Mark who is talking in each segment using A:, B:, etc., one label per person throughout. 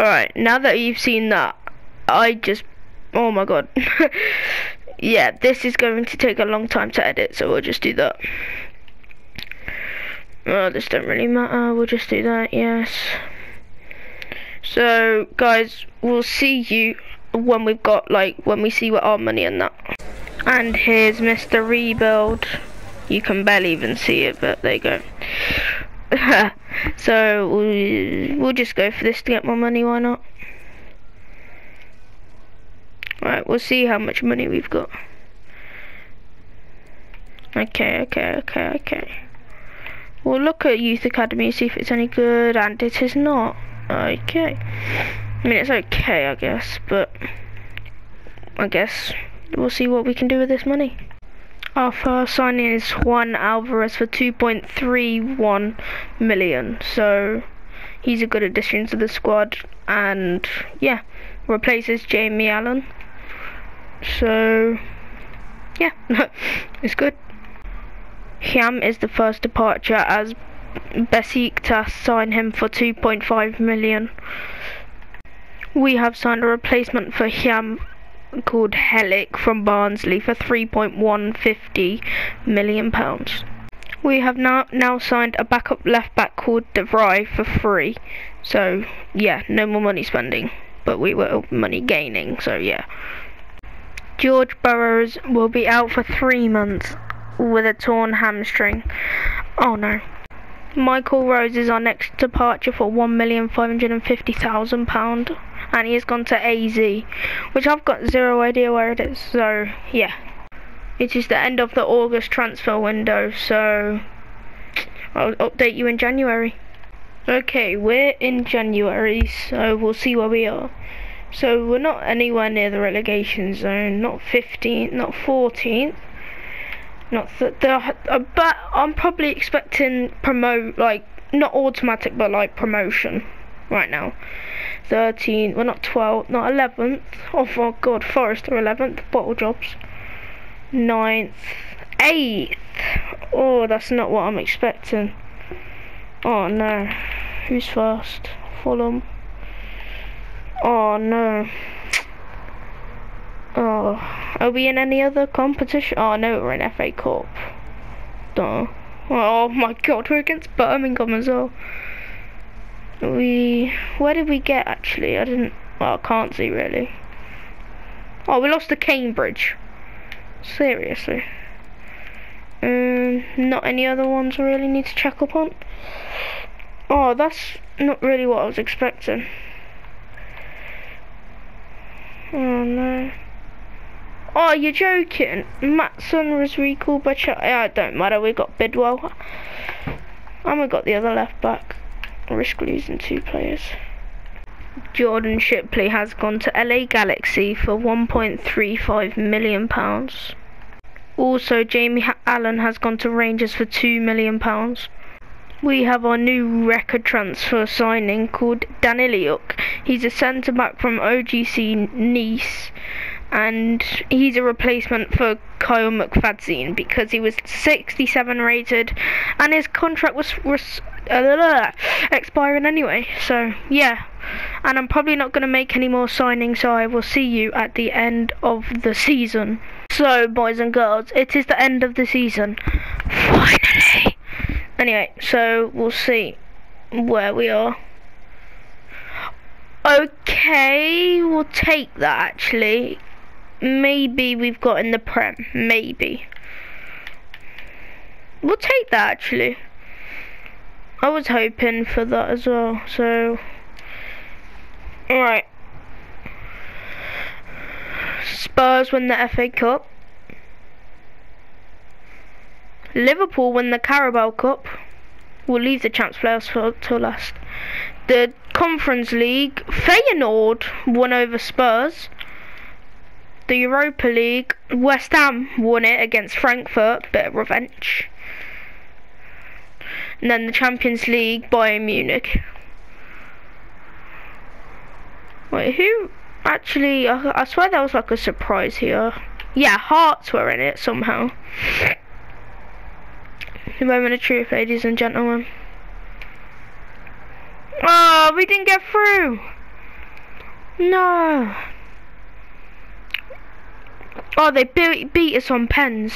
A: Alright, now that you've seen that, I just, oh my god. yeah, this is going to take a long time to edit, so we'll just do that. Oh, this don't really matter, we'll just do that, yes. So, guys, we'll see you when we've got, like, when we see what our money and that. And here's Mr. Rebuild. You can barely even see it, but there you go. so, we'll, we'll just go for this to get more money, why not? Right, we'll see how much money we've got. Okay, okay, okay, okay. We'll look at Youth Academy, see if it's any good, and it is not. Okay. I mean, it's okay, I guess, but I guess we'll see what we can do with this money. Our first signing is Juan Alvarez for 2.31 million, so he's a good addition to the squad, and yeah, replaces Jamie Allen. So, yeah, it's good. Hyam is the first departure as Besiktas signed him for 2.5 million. We have signed a replacement for Hyam called Helik from Barnsley for 3.150 million pounds. We have now now signed a backup left back called De for free. So yeah, no more money spending, but we were money gaining. So yeah. George Burrows will be out for three months with a torn hamstring. Oh no. Michael Rose is our next departure for one million five hundred and fifty thousand pound, and he has gone to AZ, which I've got zero idea where it is. So yeah, it is the end of the August transfer window. So I'll update you in January. Okay, we're in January, so we'll see where we are. So we're not anywhere near the relegation zone, not 15th, not 14th, not the, the uh, but I'm probably expecting promote like not automatic but like promotion right now. 13, well not 12, not 11th. Oh for god, Forester 11th, bottle jobs. 9th, 8th. Oh, that's not what I'm expecting. Oh no. Who's first? Fulham. Oh no. Oh, are we in any other competition? Oh no, we're in FA Cup. Duh. Oh my god, we're against Birmingham as well. We, where did we get actually? I didn't, well I can't see really. Oh, we lost to Cambridge. Seriously. Um, not any other ones I really need to check up on. Oh, that's not really what I was expecting. Oh no. Oh, you're joking. Matson was recalled by Ch yeah, it don't matter, we got Bidwell. And we got the other left back. Risk losing two players. Jordan Shipley has gone to LA Galaxy for 1.35 million pounds. Also, Jamie Allen has gone to Rangers for 2 million pounds. We have our new record transfer signing called Daniliuk. He's a centre back from OGC Nice and he's a replacement for Kyle McFadzean because he was 67 rated and his contract was, was uh, expiring anyway. So, yeah. And I'm probably not going to make any more signings, so I will see you at the end of the season. So, boys and girls, it is the end of the season. Finally! Anyway, so we'll see where we are. Okay, we'll take that actually maybe we've got in the Prem. Maybe. We'll take that actually. I was hoping for that as well, so. Alright. Spurs win the FA Cup. Liverpool win the Carabao Cup. We'll leave the Champs playoffs for till last. The Conference League, Feyenoord won over Spurs the Europa League, West Ham won it against Frankfurt, bit of revenge. And then the Champions League, Bayern Munich. Wait, who actually? I, I swear there was like a surprise here. Yeah, Hearts were in it somehow. The moment of truth, ladies and gentlemen. Oh, we didn't get through. No. Oh, they beat, beat us on pens.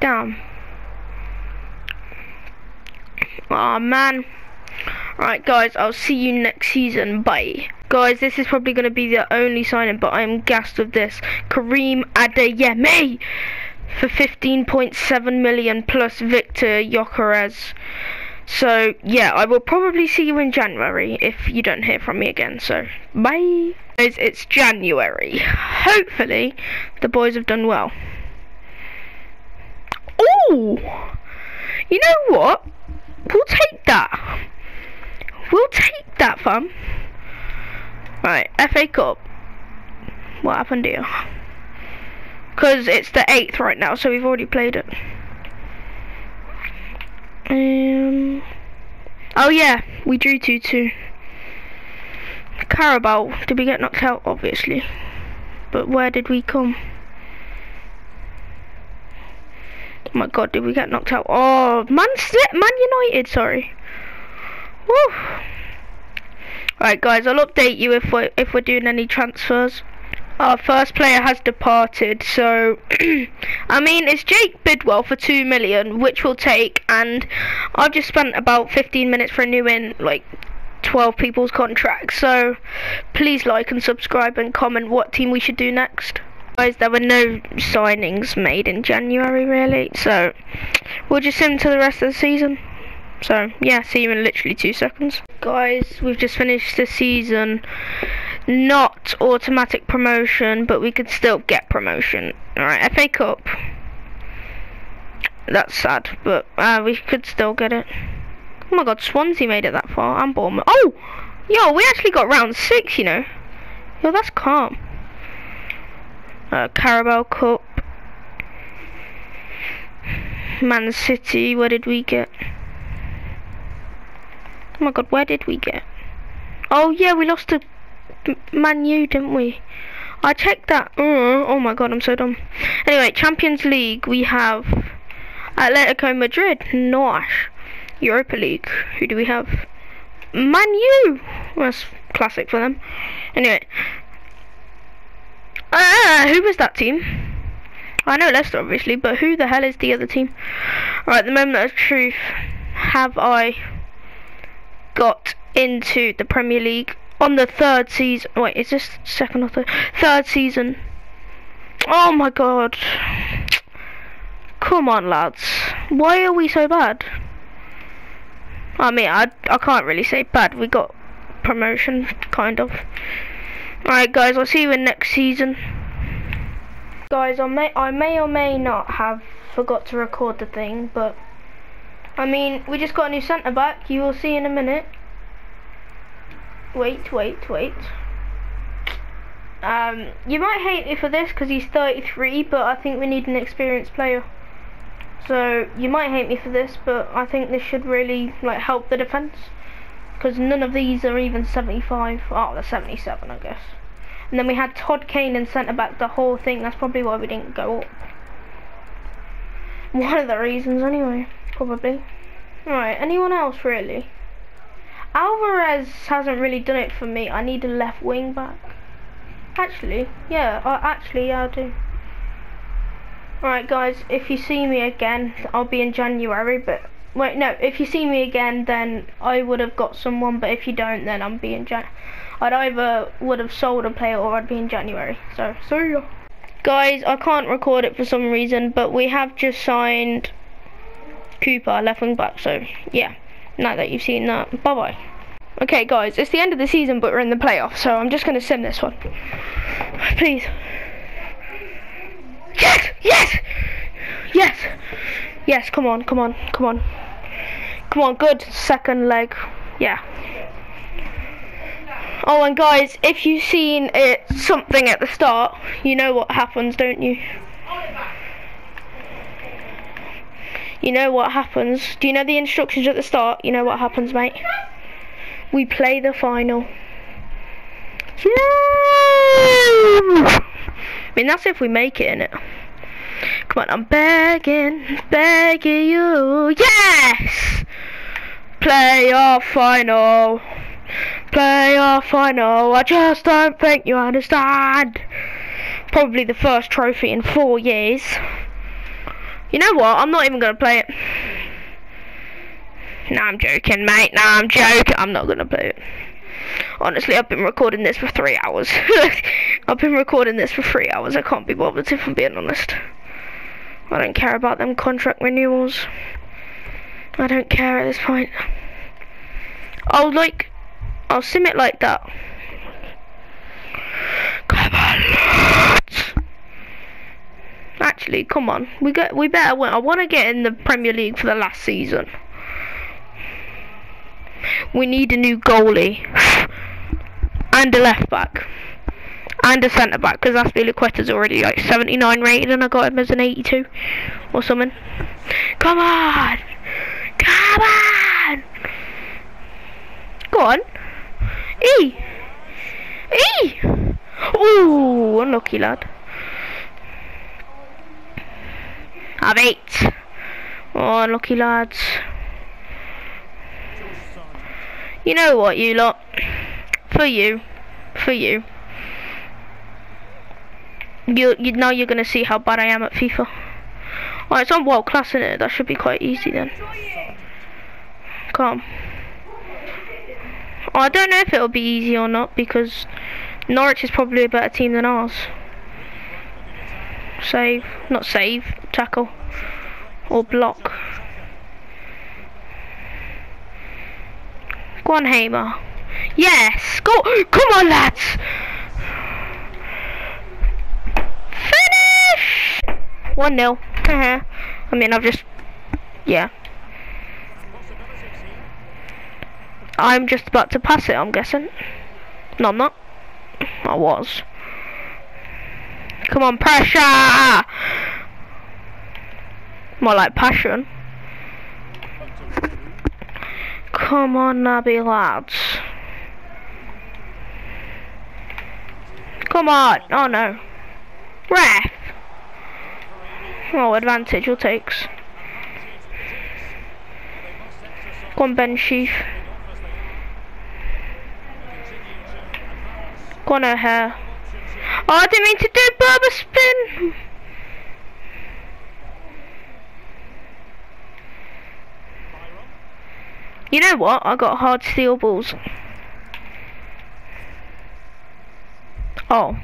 A: Damn. Oh man. Right guys, I'll see you next season. Bye. Guys, this is probably going to be the only signing, but I'm gassed of this. Karim Adeyemi for 15.7 million plus Viktor Gyökeres. So, yeah, I will probably see you in January if you don't hear from me again. So, bye. Guys, it's January. Hopefully, the boys have done well. Oh! You know what? We'll take that. We'll take that, fam. Right, FA Cup. What happened here? Because it's the 8th right now, so we've already played it. Um, oh yeah, we drew 2-2. Carabao, did we get knocked out? Obviously. But where did we come? Oh my god, did we get knocked out? Oh, Man, Man United, sorry. Woo. Right, guys, I'll update you if we're, if we're doing any transfers. Our first player has departed, so I mean it's Jake Bidwell for two million, which we'll take, and I've just spent about 15 minutes for a new renewing like 12 people's contracts. So please like and subscribe and comment what team we should do next. Guys, there were no signings made in January really, so we'll just sim to the rest of the season. So yeah, see you in literally two seconds. Guys, we've just finished the season not automatic promotion, but we could still get promotion. Alright, FA Cup. That's sad, but uh, we could still get it. Oh my god, Swansea made it that far, and Bournemouth. Oh! Yo, we actually got round six, you know. Yo, that's calm. Uh, Carabao Cup. Man City, where did we get? Oh my god, where did we get? Oh yeah, we lost to Man U, didn't we? I checked that. Uh, oh my god, I'm so dumb. Anyway, Champions League, we have Atletico Madrid, Nice. Europa League, who do we have? Man U! That's classic for them. Anyway. Ah, who was that team? I know Leicester, obviously, but who the hell is the other team? Right, the moment of truth. Have I got into the Premier League on the third season. Wait, is this second or third? Third season. Oh my god. Come on, lads. Why are we so bad? I mean, I, I can't really say bad. We got promotion, kind of. Alright, guys, I'll see you in next season. Guys, I may, I may or may not have forgot to record the thing, but... I mean, we just got a new centre back. You will see in a minute wait, wait, wait. Um, you might hate me for this because he's 33, but I think we need an experienced player. So you might hate me for this, but I think this should really like help the defense because none of these are even 75. Oh, they're 77, I guess. And then we had Todd Kane in centre back the whole thing. That's probably why we didn't go up. One of the reasons, anyway, probably. Alright, anyone else really? Alvarez hasn't really done it for me. I need a left wing back. Actually, yeah, I actually yeah, I do. Alright guys, if you see me again, I'll be in January, but wait, no, if you see me again, then I would have got someone, but if you don't, then I'm being Jan. I'd either would have sold a player or I'd be in January. So, see ya. Guys, I can't record it for some reason, but we have just signed Cooper, left wing back, so yeah now that you've seen that. Bye bye. Okay, guys, it's the end of the season, but we're in the playoffs, so I'm just going to sim this one. Please. Yes! Yes! Yes! Yes, come on, come on, come on. Come on, good second leg. Yeah. Oh, and guys, if you've seen it something at the start, you know what happens, don't you? You know what happens. Do you know the instructions at the start? You know what happens, mate? We play the final. I mean, that's if we make it, in it. Come on, I'm begging, begging you. Yes! Play our final. Play Playoff final, I just don't think you understand. Probably the first trophy in four years. You know what? I'm not even going to play it. No, I'm joking, mate. No, I'm joking. I'm not going to play it. Honestly, I've been recording this for three hours. I've been recording this for three hours. I can't be bothered if I'm being honest. I don't care about them contract renewals. I don't care at this point. I'll like, I'll sim it like that. Come on. Actually, come on. We get, we better win. I want to get in the Premier League for the last season. We need a new goalie and a left back and a centre back because Azpilicueta's already like 79 rated and I got him as an 82 or something. Come on! Come on! Go on. E! E! Ooh, unlucky lad. Have eight. Oh, unlucky lads. You know what, you lot? For you. For you. You, you now you're gonna see how bad I am at FIFA. Oh, it's on world class in it. That should be quite easy then. Come. Oh, I don't know if it'll be easy or not because Norwich is probably a better team than ours. Save, not save, tackle, or block. Go on, Hamer. Yes, go. Come on, lads. Finish. One nil. Uh-huh. I mean, I've just, yeah. I'm just about to pass it. I'm guessing. No, I'm not. I was. Come on, pressure. More like passion. Come on, Naby lads. Come on. Oh no. Ref. Oh, advantage will takes. Go on, Ben Sheaf. Go on, O'Hare. Oh, I didn't mean to do Berba spin. You know what? I got hard steel balls. Oh.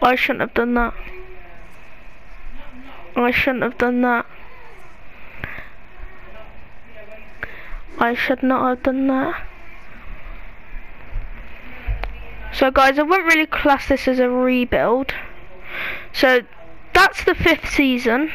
A: I shouldn't have done that. I shouldn't have done that. I should not have done that. So guys, I wouldn't really class this as a rebuild. So that's the fifth season.